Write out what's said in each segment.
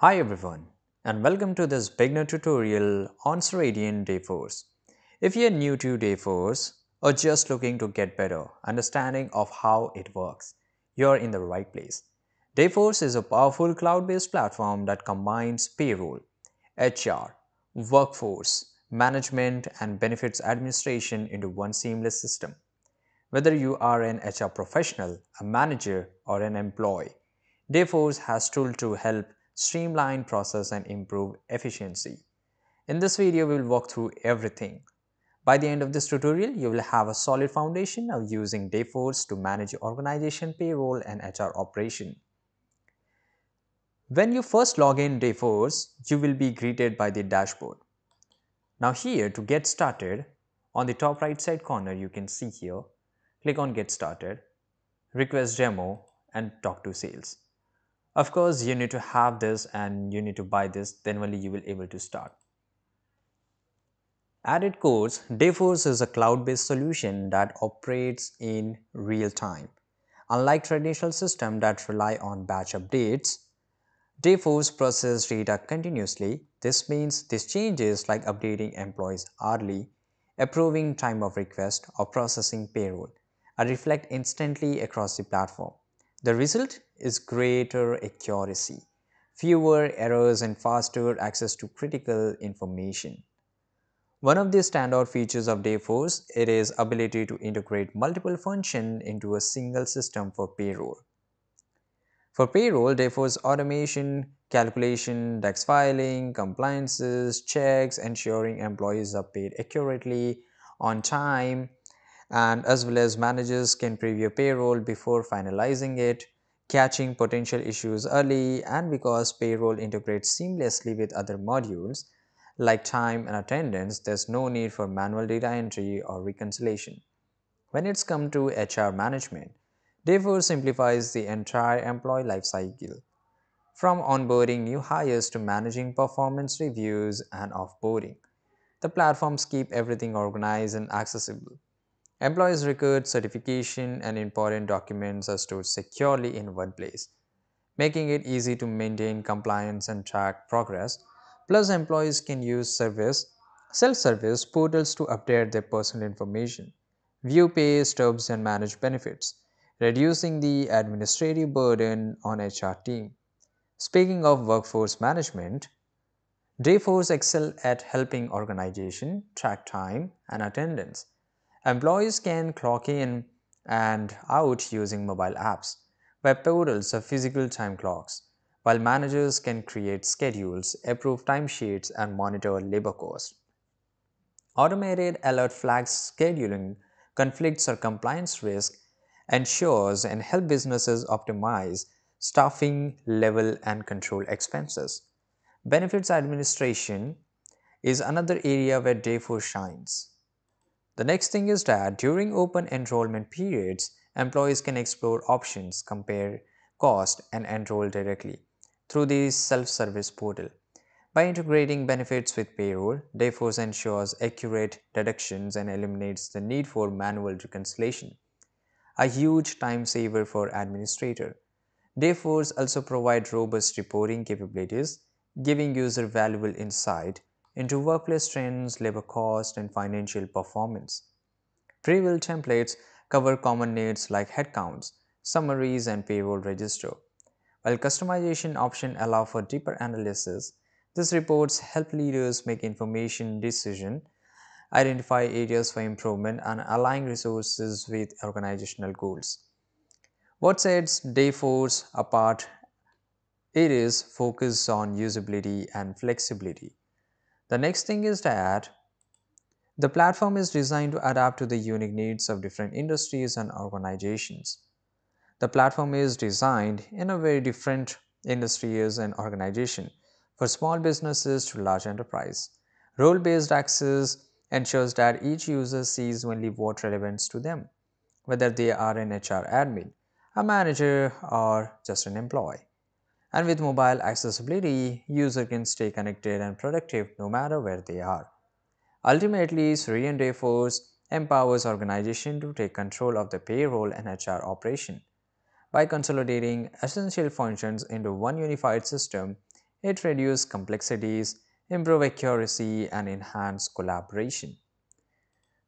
Hi everyone and welcome to this beginner tutorial on Ceridian Dayforce. If you're new to Dayforce or just looking to get better understanding of how it works, you're in the right place. Dayforce is a powerful cloud-based platform that combines payroll, HR, workforce, management and benefits administration into one seamless system. Whether you are an HR professional, a manager or an employee, Dayforce has tools to help streamline process and improve efficiency. In this video, we will walk through everything. By the end of this tutorial, you will have a solid foundation of using Dayforce to manage organization payroll and HR operation. When you first log in Dayforce, you will be greeted by the dashboard. Now here to get started, on the top right side corner you can see here, click on get started, request demo and talk to sales. Of course, you need to have this and you need to buy this, then only you will able to start. Its core, Dayforce is a cloud-based solution that operates in real time. Unlike traditional systems that rely on batch updates, Dayforce processes data continuously. This means this changes like updating employees hourly, approving time of request or processing payroll are reflect instantly across the platform. The result is greater accuracy, fewer errors and faster access to critical information. One of the standout features of Dayforce is it is ability to integrate multiple functions into a single system for payroll. For payroll, Dayforce automation, calculation, tax filing, compliances, checks, ensuring employees are paid accurately, on time, and as well as managers can preview payroll before finalizing it, catching potential issues early and because payroll integrates seamlessly with other modules like time and attendance, there's no need for manual data entry or reconciliation. When it's come to HR management, Dayforce simplifies the entire employee lifecycle, from onboarding new hires to managing performance reviews and offboarding. The platforms keep everything organized and accessible. Employees' records, certification, and important documents are stored securely in one place, making it easy to maintain compliance and track progress. Plus, employees can use service self-service portals to update their personal information, view pay stubs, and manage benefits, reducing the administrative burden on HR team. Speaking of workforce management, Dayforce excel at helping organization track time and attendance Employees can clock in and out using mobile apps. Web portals are physical time clocks, while managers can create schedules, approve timesheets, and monitor labor costs. Automated alert flags scheduling conflicts or compliance risk ensures and help businesses optimize staffing level and control expenses. Benefits administration is another area where Dayforce shines. The next thing is that during open enrollment periods, employees can explore options, compare cost and enroll directly through the self-service portal. By integrating benefits with payroll, Dayforce ensures accurate deductions and eliminates the need for manual reconciliation, a huge time saver for administrator. Dayforce also provides robust reporting capabilities, giving user valuable insight into workplace trends, labor cost, and financial performance. Pre-built templates cover common needs like headcounts, summaries, and payroll register. While customization options allow for deeper analysis, these reports help leaders make information decision, identify areas for improvement, and align resources with organizational goals. What sets Dayforce apart it is focused on usability and flexibility. The next thing is that the platform is designed to adapt to the unique needs of different industries and organizations. The platform is designed in a very different industries and organization for small businesses to large enterprise. Role-based access ensures that each user sees only what relevance to them, whether they are an HR admin, a manager, or just an employee. And with mobile accessibility, user can stay connected and productive no matter where they are. Ultimately, Ceridian Dayforce empowers organizations to take control of the payroll and HR operation. By consolidating essential functions into one unified system, It reduces complexities, improve accuracy and enhance collaboration.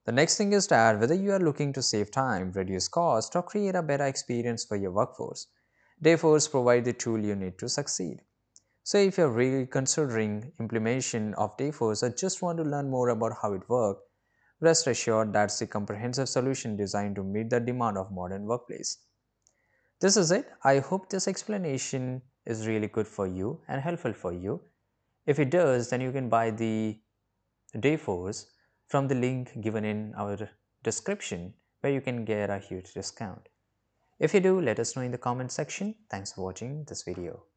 The next thing is that whether you are looking to save time, reduce cost or create a better experience for your workforce, Dayforce provides the tool you need to succeed. So if you're really considering implementation of Dayforce or just want to learn more about how it works, rest assured that's a comprehensive solution designed to meet the demand of modern workplace. This is it. I hope this explanation is really good for you and helpful for you. If it does, then you can buy the Dayforce from the link given in our description where you can get a huge discount. If you do, let us know in the comment section. Thanks for watching this video.